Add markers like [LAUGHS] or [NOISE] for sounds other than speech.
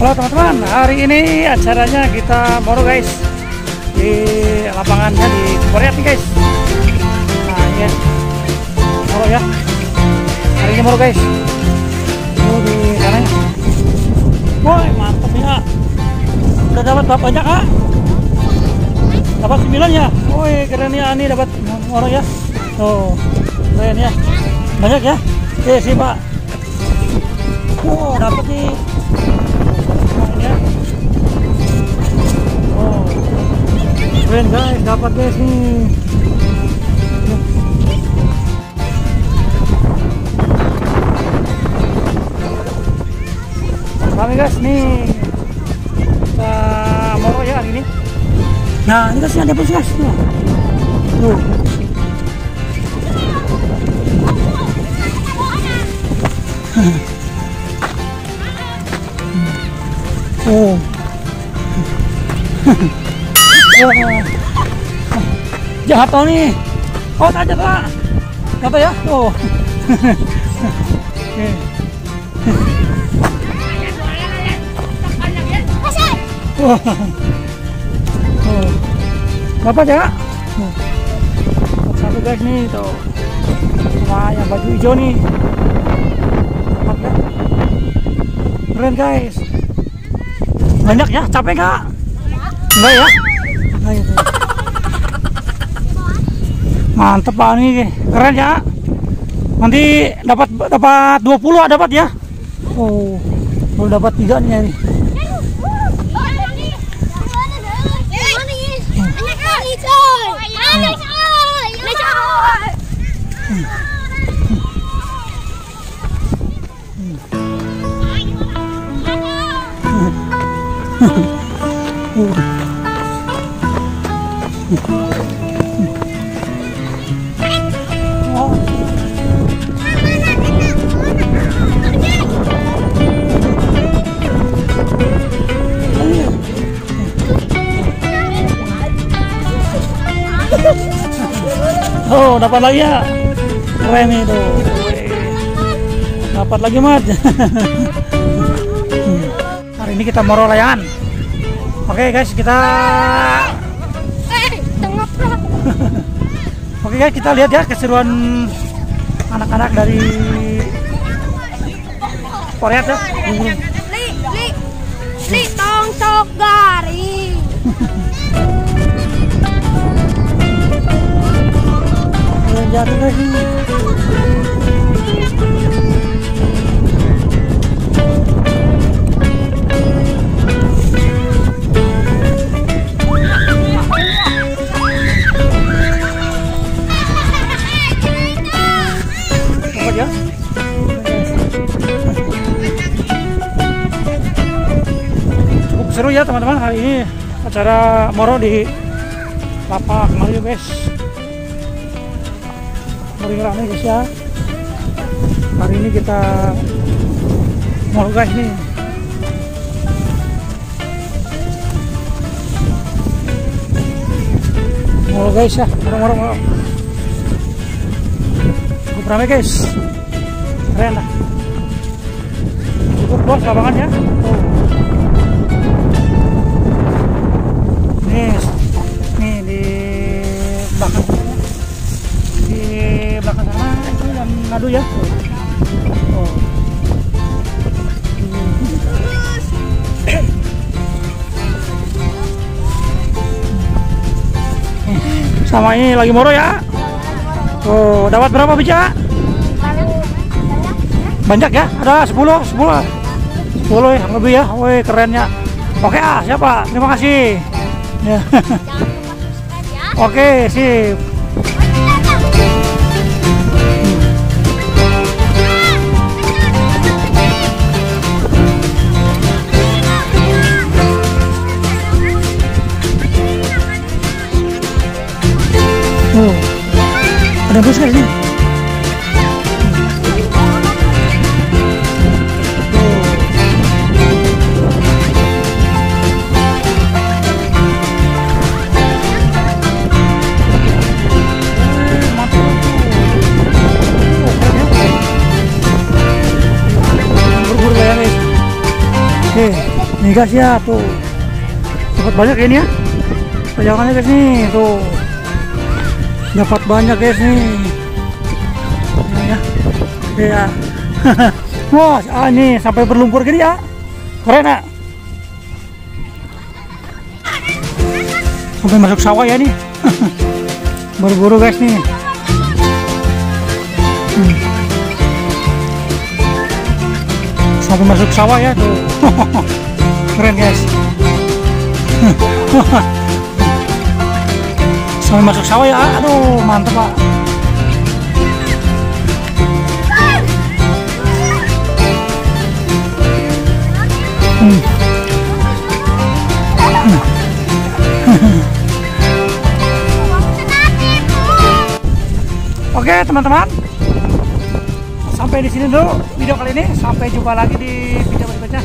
Halo teman-teman, hari ini acaranya kita moro guys di lapangannya di Korea nih guys. Nah ini ya. moro ya. Hari ini moro guys. Ini di sananya. Woi mantap ya. Udah dapat berapa banyak kak? Dapat 9 ya. Woi keren ya ini dapat moro ya. Tuh keren ya. Banyak ya. Oke sih pak. Keren guys, dapat guys nih. Kami guys nih moro ya ini. Nah ini guys ada bos guys. Tuh. [LAUGHS] Oh. [LAUGHS] oh. Jatuh nih. Oh, jatuh. Pak. Jatuh ya? [LAUGHS] Tuh. Oke. Wah. Tuh. Dapat ya? Satu guys nih tuh. Wah, yang baju hijau nih. Ya? Keren guys banyak ya capek nggak enggak ya nah, mantep pak ini keren ya nanti dapat dapat 20 dapat ya oh baru dapat tiga nih ini Oh, dapat lagi ya. Keren itu. Dapat lagi, Mat. [LAUGHS] Hari ini kita moro layangan. Oke, guys, kita Oke, guys, kita lihat ya keseruan anak-anak dari Korea tuh. Li, li, li tong sok garing. Guys. Seru ya teman-teman hari ini acara Moro di Lapak Mario guys. Mering rame guys ya. Hari ini kita Moro guys nih. Moro guys ya, moro moro. Cukup rame guys. Keren lah. Cukup bos lapangannya. Nih, ngadu ya. Sama ini lagi moro ya. Oh, dapat berapa bija? Banyak ya? Ada 10, 10. 10 ya, lebih ya. Woi, kerennya. Oke ah, siapa? Terima kasih. Ya. [LAUGHS] Oke, sip. Oh, ada bus kan sini? Oke. nih guys ya tuh dapat banyak ya ini ya pajangannya guys nih tuh dapat banyak guys nih ya ya [LAUGHS] wah ah, ini sampai berlumpur gini ya. Keren ya. Sampai masuk sawah ya nih. [LAUGHS] Buru-buru guys nih. Hmm. sampai masuk sawah ya tuh. [LAUGHS] Keren guys sampai masuk sawah ya. Aduh mantep pak. Hmm. Oke teman-teman. Sampai di sini dulu video kali ini. Sampai jumpa lagi di video berikutnya